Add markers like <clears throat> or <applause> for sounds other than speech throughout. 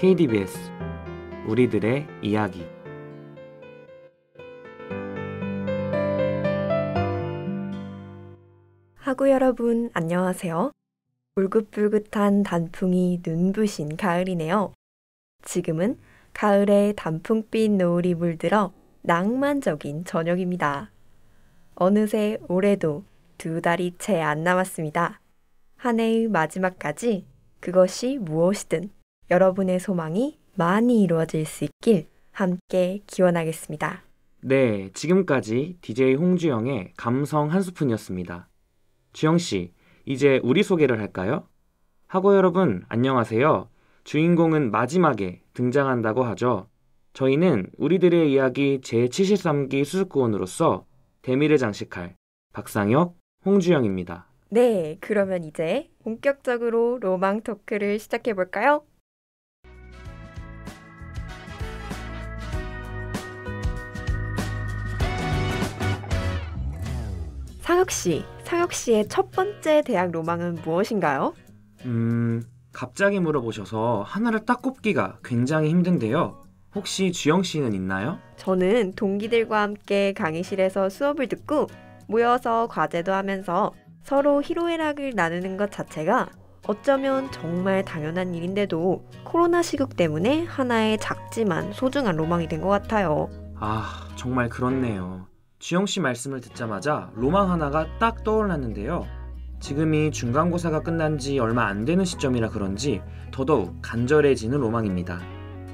KDBS 우리들의 이야기 하구 여러분 안녕하세요. 울긋불긋한 단풍이 눈부신 가을이네요. 지금은 가을에 단풍빛 노을이 물들어 낭만적인 저녁입니다. 어느새 올해도 두 달이 채 안 남았습니다. 한 해의 마지막까지 그것이 무엇이든 여러분의 소망이 많이 이루어질 수 있길 함께 기원하겠습니다. 네, 지금까지 DJ 홍주영의 감성 한 스푼이었습니다. 주영 씨, 이제 우리 소개를 할까요? 하고 여러분, 안녕하세요. 주인공은 마지막에 등장한다고 하죠. 저희는 우리들의 이야기 제73기 수습구원으로서 대미를 장식할 박상혁, 홍주영입니다. 네, 그러면 이제 본격적으로 로망 토크를 시작해 볼까요? 상혁 씨, 상혁 씨의 첫 번째 대학 로망은 무엇인가요? 음, 갑자기 물어보셔서 하나를 딱 꼽기가 굉장히 힘든데요. 혹시 주영 씨는 있나요? 저는 동기들과 함께 강의실에서 수업을 듣고 모여서 과제도 하면서 서로 희로애락을 나누는 것 자체가 어쩌면 정말 당연한 일인데도 코로나 시국 때문에 하나의 작지만 소중한 로망이 된 것 같아요. 아, 정말 그렇네요. 주영 씨 말씀을 듣자마자 로망 하나가 딱 떠올랐는데요. 지금이 중간고사가 끝난 지 얼마 안 되는 시점이라 그런지 더더욱 간절해지는 로망입니다.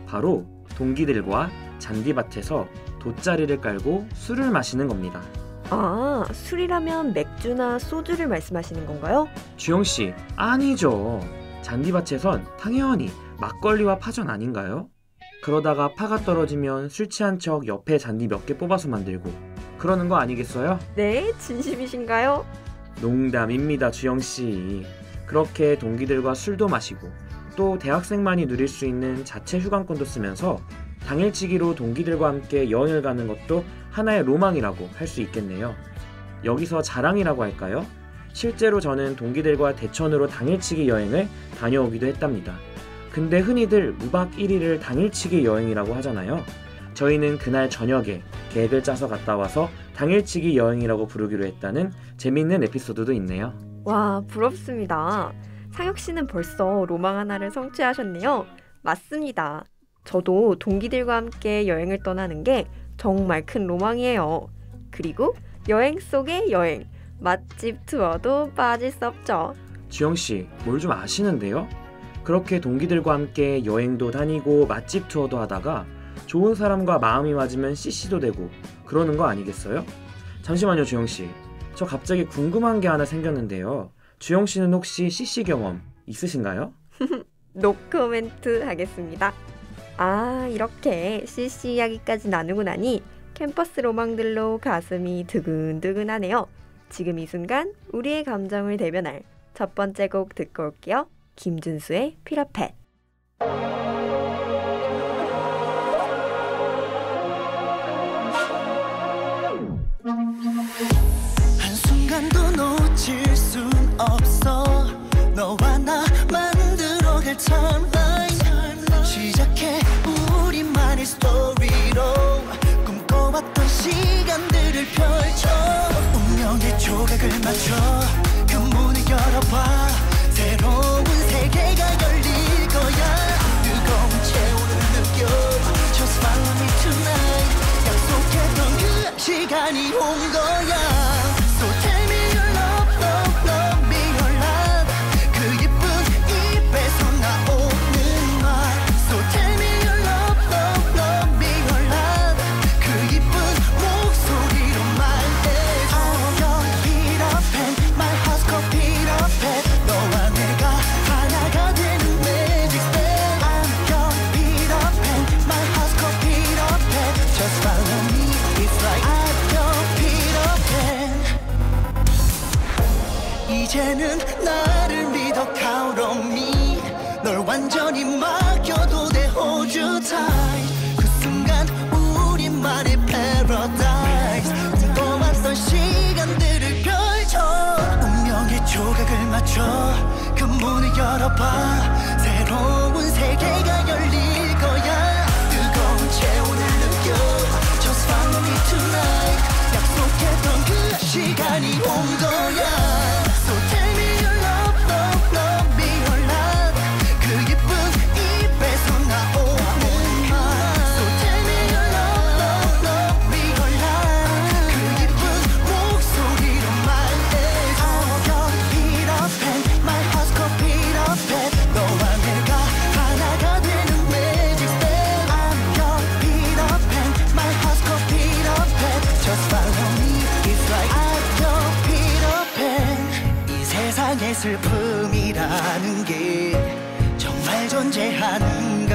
바로 동기들과 잔디밭에서 돗자리를 깔고 술을 마시는 겁니다. 아, 술이라면 맥주나 소주를 말씀하시는 건가요? 주영 씨, 아니죠. 잔디밭에선 당연히 막걸리와 파전 아닌가요? 그러다가 파가 떨어지면 술 취한 척 옆에 잔디 몇 개 뽑아서 만들고 그러는 거 아니겠어요? 네, 진심이신가요? 농담입니다, 주영 씨. 그렇게 동기들과 술도 마시고 또 대학생만이 누릴 수 있는 자체 휴관권도 쓰면서 당일치기로 동기들과 함께 여행을 가는 것도 하나의 로망이라고 할 수 있겠네요. 여기서 자랑이라고 할까요? 실제로 저는 동기들과 대천으로 당일치기 여행을 다녀오기도 했답니다. 근데 흔히들 무박 1일을 당일치기 여행이라고 하잖아요. 저희는 그날 저녁에 계획을 짜서 갔다 와서 당일치기 여행이라고 부르기로 했다는 재밌는 에피소드도 있네요. 와, 부럽습니다. 상혁 씨는 벌써 로망 하나를 성취하셨네요. 맞습니다. 저도 동기들과 함께 여행을 떠나는 게 정말 큰 로망이에요. 그리고 여행 속의 여행, 맛집 투어도 빠질 수 없죠. 주영 씨, 뭘 좀 아시는데요? 그렇게 동기들과 함께 여행도 다니고 맛집 투어도 하다가 좋은 사람과 마음이 맞으면 CC도 되고 그러는 거 아니겠어요? 잠시만요, 주영 씨. 저 갑자기 궁금한 게 하나 생겼는데요. 주영 씨는 혹시 CC 경험 있으신가요? <laughs> 노코멘트 하겠습니다. 아, 이렇게 CC 이야기까지 나누고 나니 캠퍼스 로망들로 가슴이 두근두근하네요. 지금 이 순간 우리의 감정을 대변할 첫 번째 곡 듣고 올게요. 김준수의 피라펫. 한순간도 놓칠 순 없어. 너와 나 만들어갈 timeline. 시작해 우리만의 스토리로 꿈꿔왔던 시간들을 펼쳐. 운명의 조각을 맞춰 그 문을 열어봐. 새로운 세계가 열릴 거야. 뜨거운 채우는 느껴 Just follow me tonight 약속했던 그 시간이 온 거야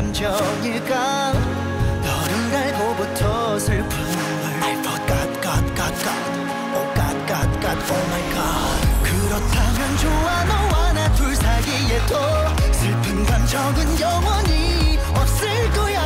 감정일까? 너를 알고부터 슬픔을. I forgot, got, got, got. Oh God, God, God, oh my God. 그렇다면 좋아 너와 나 둘 사이에도 슬픈 감정은 영원히 없을 거야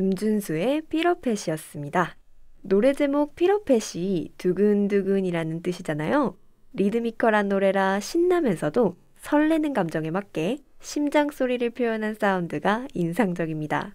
김준수의 피러펫이었습니다. 노래 제목 피러펫이 두근두근이라는 뜻이잖아요. 리드미컬한 노래라 신나면서도 설레는 감정에 맞게 심장 소리를 표현한 사운드가 인상적입니다.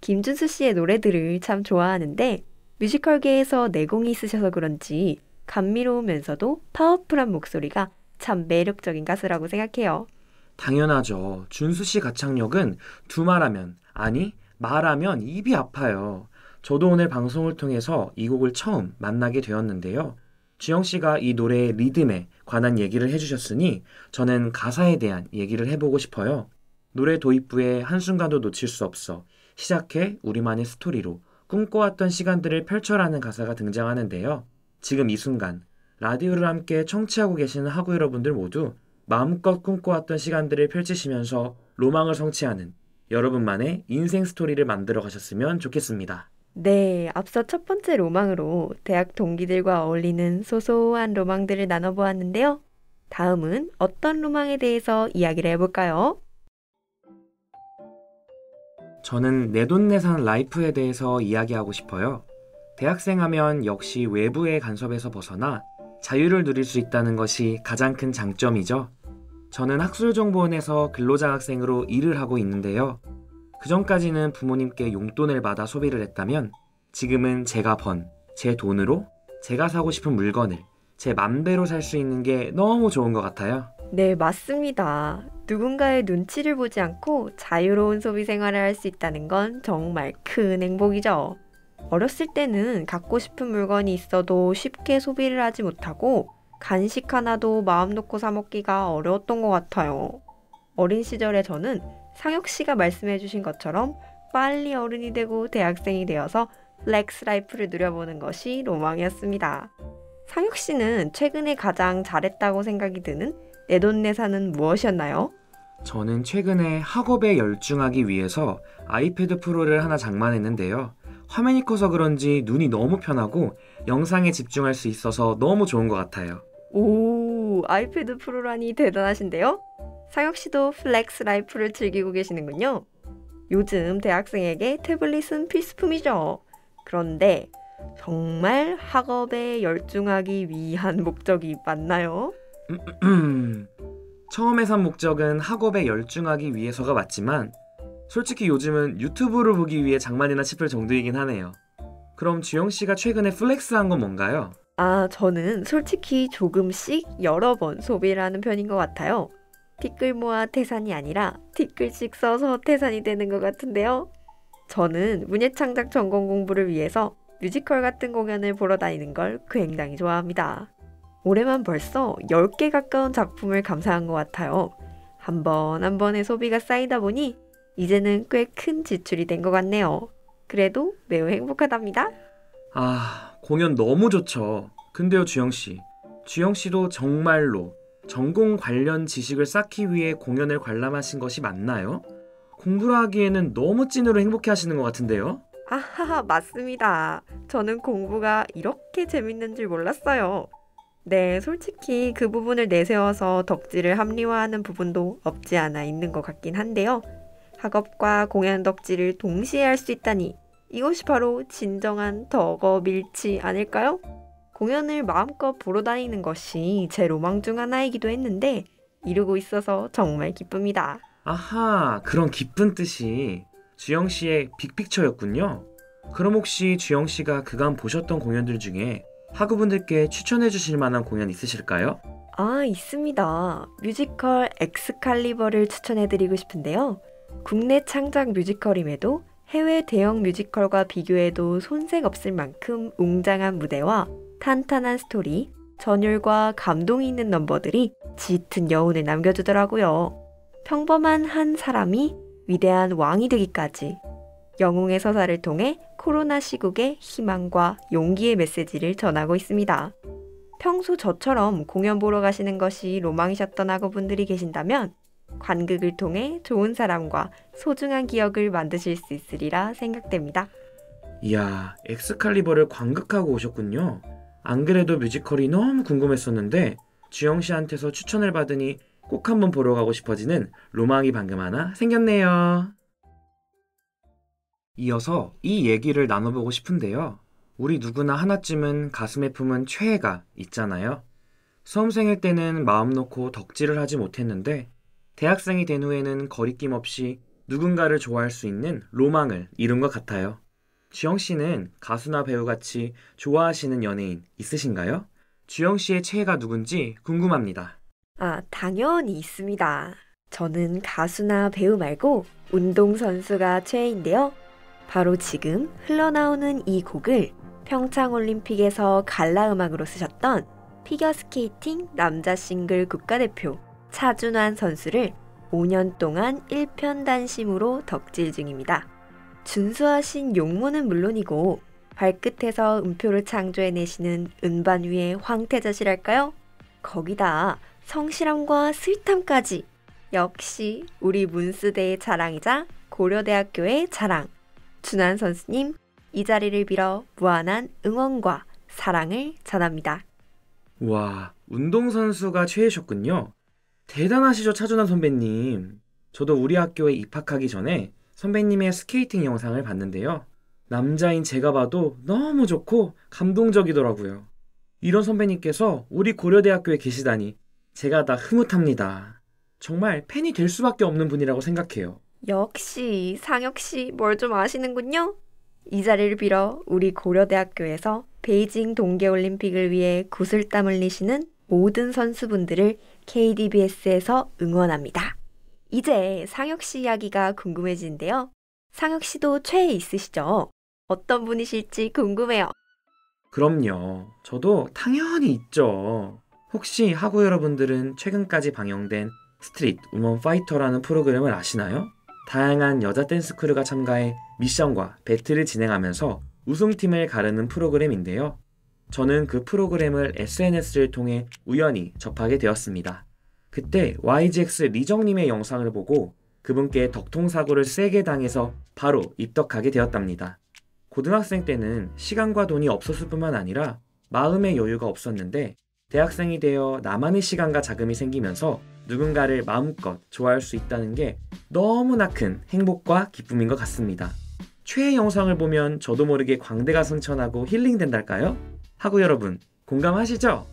김준수 씨의 노래들을 참 좋아하는데 뮤지컬계에서 내공이 있으셔서 그런지 감미로우면서도 파워풀한 목소리가 참 매력적인 가수라고 생각해요. 당연하죠. 준수 씨 가창력은 두말하면 아니 말하면 입이 아파요. 저도 오늘 방송을 통해서 이 곡을 처음 만나게 되었는데요. 주영 씨가 이 노래의 리듬에 관한 얘기를 해주셨으니 저는 가사에 대한 얘기를 해보고 싶어요. 노래 도입부에 한순간도 놓칠 수 없어 시작해 우리만의 스토리로 꿈꿔왔던 시간들을 펼쳐라는 가사가 등장하는데요. 지금 이 순간 라디오를 함께 청취하고 계시는 하구 여러분들 모두 마음껏 꿈꿔왔던 시간들을 펼치시면서 로망을 성취하는 여러분만의 인생 스토리를 만들어 가셨으면 좋겠습니다. 네, 앞서 첫 번째 로망으로 대학 동기들과 어울리는 소소한 로망들을 나눠보았는데요. 다음은 어떤 로망에 대해서 이야기를 해볼까요? 저는 내돈내산 라이프에 대해서 이야기하고 싶어요. 대학생 하면 역시 외부의 간섭에서 벗어나 자유를 누릴 수 있다는 것이 가장 큰 장점이죠. 저는 학술정보원에서 근로장학생으로 일을 하고 있는데요. 그 전까지는 부모님께 용돈을 받아 소비를 했다면 지금은 제가 번 제 돈으로 제가 사고 싶은 물건을 제 맘대로 살 수 있는 게 너무 좋은 것 같아요. 네, 맞습니다. 누군가의 눈치를 보지 않고 자유로운 소비 생활을 할 수 있다는 건 정말 큰 행복이죠. 어렸을 때는 갖고 싶은 물건이 있어도 쉽게 소비를 하지 못하고 간식 하나도 마음 놓고 사 먹기가 어려웠던 것 같아요. 어린 시절에 저는 상혁 씨가 말씀해 주신 것처럼 빨리 어른이 되고 대학생이 되어서 flex life를 누려보는 것이 로망이었습니다. 상혁 씨는 최근에 가장 잘했다고 생각이 드는 내돈내산은 무엇이었나요? 저는 최근에 학업에 열중하기 위해서 아이패드 프로를 하나 장만했는데요. 화면이 커서 그런지 눈이 너무 편하고 영상에 집중할 수 있어서 너무 좋은 것 같아요. 오, 아이패드 프로라니 대단하신데요? 상혁 씨도 flex life를 즐기고 계시는군요. 요즘 대학생에게 태블릿은 필수품이죠. 그런데 정말 학업에 열중하기 위한 <laughs> 목적이 맞나요? <clears throat> 처음에 산 목적은 학업에 열중하기 위해서가 맞지만 솔직히 요즘은 유튜브를 보기 위해 장만했나 싶을 정도이긴 하네요. 그럼 주영 씨가 최근에 flex한 건 뭔가요? 아, 저는 솔직히 조금씩 여러 번 소비를 하는 편인 것 같아요. 티끌 모아 태산이 아니라 티끌씩 써서 태산이 되는 것 같은데요. 저는 문예창작 전공 공부를 위해서 뮤지컬 같은 공연을 보러 다니는 걸 굉장히 좋아합니다. 올해만 벌써 10개 가까운 작품을 감상한 것 같아요. 한 번 한 번의 소비가 쌓이다 보니 이제는 꽤 큰 지출이 된 것 같네요. 그래도 매우 행복하답니다. 아, 공연 너무 좋죠. 근데요, 주영 씨. 주영 씨도 정말로 전공 관련 지식을 쌓기 위해 공연을 관람하신 것이 맞나요? 공부를 하기에는 너무 찐으로 행복해 하시는 것 같은데요? 아하하, 맞습니다. 저는 공부가 이렇게 재밌는 줄 몰랐어요. 네, 솔직히 그 부분을 내세워서 덕질을 합리화하는 부분도 없지 않아 있는 것 같긴 한데요. 학업과 공연 덕질을 동시에 할 수 있다니 이것이 바로 진정한 덕업일치 아닐까요? 공연을 마음껏 보러 다니는 것이 제 로망 중 하나이기도 했는데 이루고 있어서 정말 기쁩니다. 아하, 그런 기쁜 뜻이 주영 씨의 big picture였군요. 그럼 혹시 주영 씨가 그간 보셨던 공연들 중에 학우분들께 추천해 주실 만한 공연 있으실까요? 아, 있습니다. 뮤지컬 엑스칼리버를 추천해 드리고 싶은데요. 국내 창작 뮤지컬임에도 해외 대형 뮤지컬과 비교해도 손색 없을 만큼 웅장한 무대와 탄탄한 스토리, 전율과 감동이 있는 넘버들이 짙은 여운을 남겨주더라고요. 평범한 한 사람이 위대한 왕이 되기까지 영웅의 서사를 통해 코로나 시국의 희망과 용기의 메시지를 전하고 있습니다. 평소 저처럼 공연 보러 가시는 것이 로망이셨던 학우분들이 계신다면 관극을 통해 좋은 사람과 소중한 기억을 만드실 수 있으리라 생각됩니다. 이야, 엑스칼리버를 관극하고 오셨군요. 안 그래도 뮤지컬이 너무 궁금했었는데 주영 씨한테서 추천을 받으니 꼭 한번 보러 가고 싶어지는 로망이 방금 하나 생겼네요. 이어서 이 얘기를 나눠보고 싶은데요. 우리 누구나 하나쯤은 가슴에 품은 최애가 있잖아요. 수험생일 때는 마음 놓고 덕질을 하지 못했는데 대학생이 된 후에는 거리낌 없이 누군가를 좋아할 수 있는 로망을 이룬 것 같아요. 주영 씨는 가수나 배우 같이 좋아하시는 연예인 있으신가요? 주영 씨의 최애가 누군지 궁금합니다. 아, 당연히 있습니다. 저는 가수나 배우 말고 운동선수가 최애인데요. 바로 지금 흘러나오는 이 곡을 평창올림픽에서 갈라 음악으로 쓰셨던 피겨스케이팅 남자 싱글 국가대표 차준환 선수를 5년 동안 일편단심으로 덕질 중입니다. 준수하신 용모는 물론이고 발끝에서 음표를 창조해내시는 은반 위의 황태자시랄까요? 거기다 성실함과 sweet함까지 역시 우리 문수대의 자랑이자 고려대학교의 자랑 준환 선수님 이 자리를 빌어 무한한 응원과 사랑을 전합니다. 와, 운동선수가 최애셨군요. 대단하시죠, 차준환 선배님. 저도 우리 학교에 입학하기 전에 선배님의 스케이팅 영상을 봤는데요. 남자인 제가 봐도 너무 좋고 감동적이더라고요. 이런 선배님께서 우리 고려대학교에 계시다니 제가 다 흐뭇합니다. 정말 팬이 될 수밖에 없는 분이라고 생각해요. 역시 상혁 씨 뭘 좀 아시는군요. 이 자리를 빌어 우리 고려대학교에서 베이징 동계올림픽을 위해 구슬땀 흘리시는 모든 선수분들을 KDBS에서 응원합니다. 이제 상혁 씨 이야기가 궁금해지는데요. 상혁 씨도 최애 있으시죠? 어떤 분이실지 궁금해요. 그럼요. 저도 당연히 있죠. 혹시 학우 여러분들은 최근까지 방영된 스트릿 우먼 파이터라는 프로그램을 아시나요? 다양한 여자 댄스 크루가 참가해 미션과 배틀을 진행하면서 우승팀을 가르는 프로그램인데요. 저는 그 프로그램을 SNS를 통해 우연히 접하게 되었습니다. 그때 YGX 리정님의 영상을 보고 그분께 덕통사고를 세게 당해서 바로 입덕하게 되었답니다. 고등학생 때는 시간과 돈이 없었을 뿐만 아니라 마음의 여유가 없었는데 대학생이 되어 나만의 시간과 자금이 생기면서 누군가를 마음껏 좋아할 수 있다는 게 너무나 큰 행복과 기쁨인 것 같습니다. 최애 영상을 보면 저도 모르게 광대가 승천하고 힐링된달까요? 하고 여러분 공감하시죠?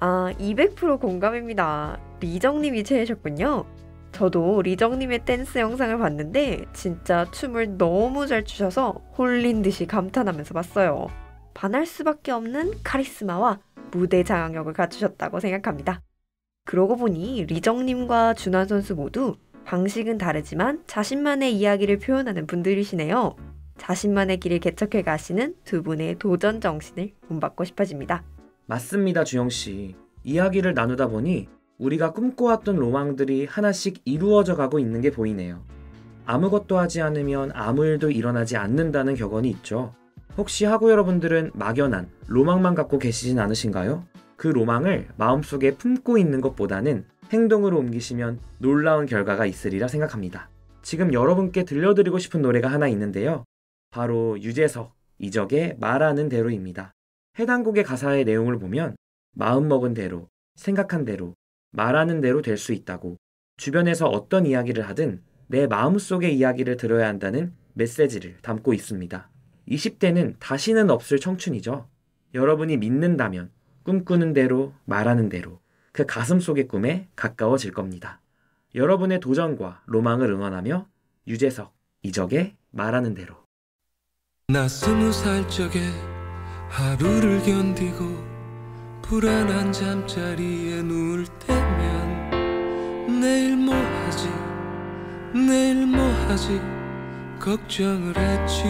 아, 200% 공감입니다. 리정님이 최애셨군요. 저도 리정님의 댄스 영상을 봤는데 진짜 춤을 너무 잘 추셔서 홀린 듯이 감탄하면서 봤어요. 반할 수밖에 없는 카리스마와 무대 장악력을 갖추셨다고 생각합니다. 그러고 보니 리정님과 준환 선수 모두 방식은 다르지만 자신만의 이야기를 표현하는 분들이시네요. 자신만의 길을 개척해 가시는 두 분의 도전 정신을 본받고 싶어집니다. 맞습니다, 주영 씨. 이야기를 나누다 보니 우리가 꿈꿔왔던 로망들이 하나씩 이루어져 가고 있는 게 보이네요. 아무것도 하지 않으면 아무 일도 일어나지 않는다는 격언이 있죠. 혹시 하고 여러분들은 막연한 로망만 갖고 계시진 않으신가요? 그 로망을 마음속에 품고 있는 것보다는 행동으로 옮기시면 놀라운 결과가 있으리라 생각합니다. 지금 여러분께 들려드리고 싶은 노래가 하나 있는데요. 바로 유재석, 이적의 말하는 대로입니다. 해당 곡의 가사의 내용을 보면 마음먹은 대로, 생각한 대로, 말하는 대로 될 수 있다고 주변에서 어떤 이야기를 하든 내 마음속의 이야기를 들어야 한다는 메시지를 담고 있습니다. 20대는 다시는 없을 청춘이죠. 여러분이 믿는다면 꿈꾸는 대로 말하는 대로 그 가슴 속의 꿈에 가까워질 겁니다. 여러분의 도전과 로망을 응원하며 유재석, 이적의 말하는 대로 나 스무 살 적에 하루를 견디고 불안한 잠자리에 누울 때면 내일 뭐 하지? 내일 뭐 하지? 걱정을 했지.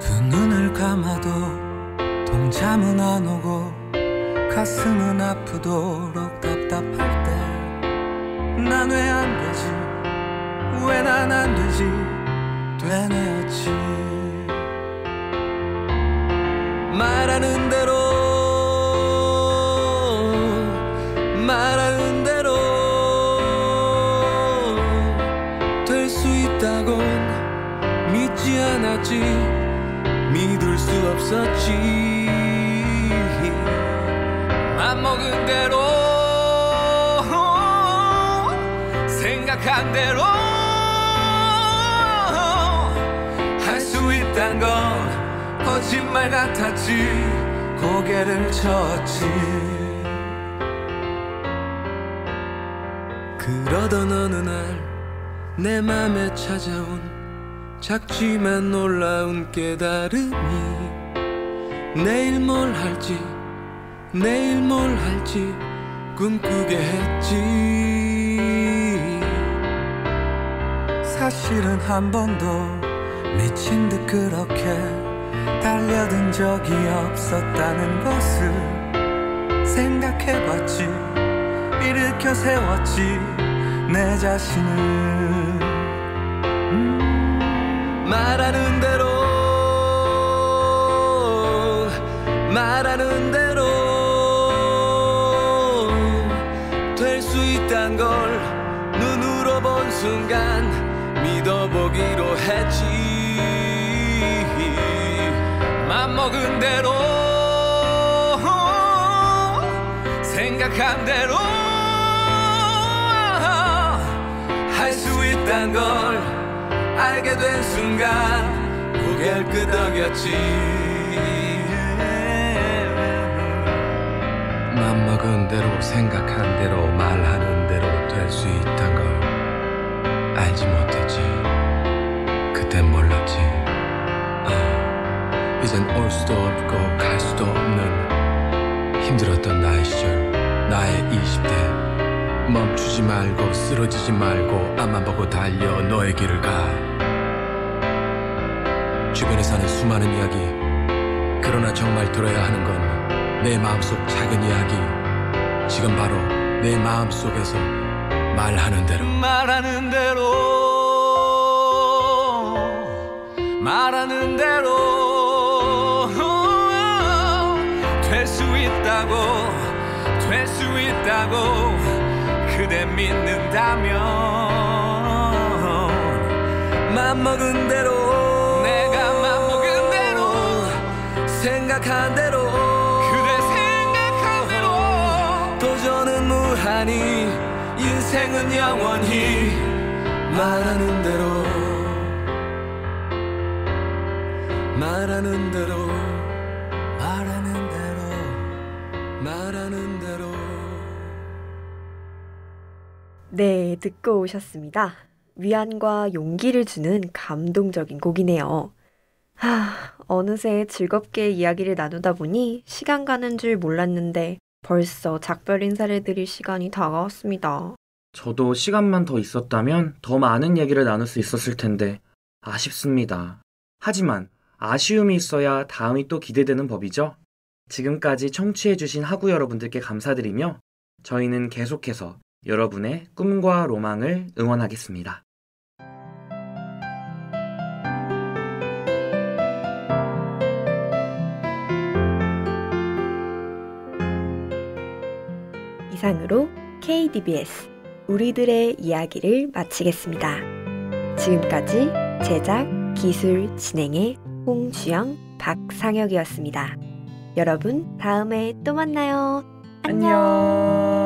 두 눈을 감아도 동참은 안 오고 가슴은 아프도록 답답할 때 난 왜 안 되지 왜 난 안 되지? 되뇌었지. 말하는 대로 말하는 대로 될 수 있다곤 믿지 않았지. 믿을 수 없었지. 맘먹은 대로 생각한 대로 있단 건 거짓말 같았지. 고개를 쳤지. 그러던 어느 날 내 맘에 찾아온 작지만 놀라운 깨달음이 내일 뭘 할지 내일 뭘 할지 꿈꾸게 했지. 사실은 한 번도 미친 듯 그렇게 달려든 적이 없었다는 것을 생각해봤지. 일으켜 세웠지 내 자신을. 음, 말하는 대로 말하는 대로 될 수 있단 걸 눈으로 본 순간 믿어보기로 했지 맘먹은 대로. 생각한 대로. 할 수 있단 걸 알게 된 순간 고개를 끄덕였지. 맘먹은 대로 생각한 대로 말하는 대로 될 수 있단 걸 알지 못했지. 그땐 몰랐지. 아, 이젠 올 수도 없고 갈 수도 없는 힘들었던 나의 시절 나의 20대. 멈추지 말고 쓰러지지 말고 앞만 보고 달려 너의 길을 가. 주변에 사는 수많은 이야기. 그러나 정말 들어야 하는 건 내 마음속 작은 이야기. 지금 바로 내 마음속에서 말하는 대로. 말하는 대로 말하는 대로 있다고 될 수 있다고 그대 믿는다면 맘먹은 대로 내가 맘먹은 대로 생각한 대로 그대 생각한 대로 도전은 무한히 인생은 영원히 말하는 대로 말하는 대로 말하는 대로 네, 듣고 오셨습니다. 위안과 용기를 주는 감동적인 곡이네요. 하, 어느새 즐겁게 이야기를 나누다 보니 시간 가는 줄 몰랐는데 벌써 작별 인사를 드릴 시간이 다가왔습니다. 저도 시간만 더 있었다면 더 많은 얘기를 나눌 수 있었을 텐데 아쉽습니다. 하지만 아쉬움이 있어야 다음이 또 기대되는 법이죠. 지금까지 청취해주신 하구 여러분들께 감사드리며 저희는 계속해서 여러분의 꿈과 로망을 응원하겠습니다. 이상으로 KDBS 우리들의 이야기를 마치겠습니다. 지금까지 제작, 기술, 진행의 홍주영, 박상혁이었습니다. 여러분, 다음에 또 만나요. 안녕.